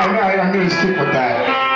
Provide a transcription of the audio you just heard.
I, I, I'm going to stick with that.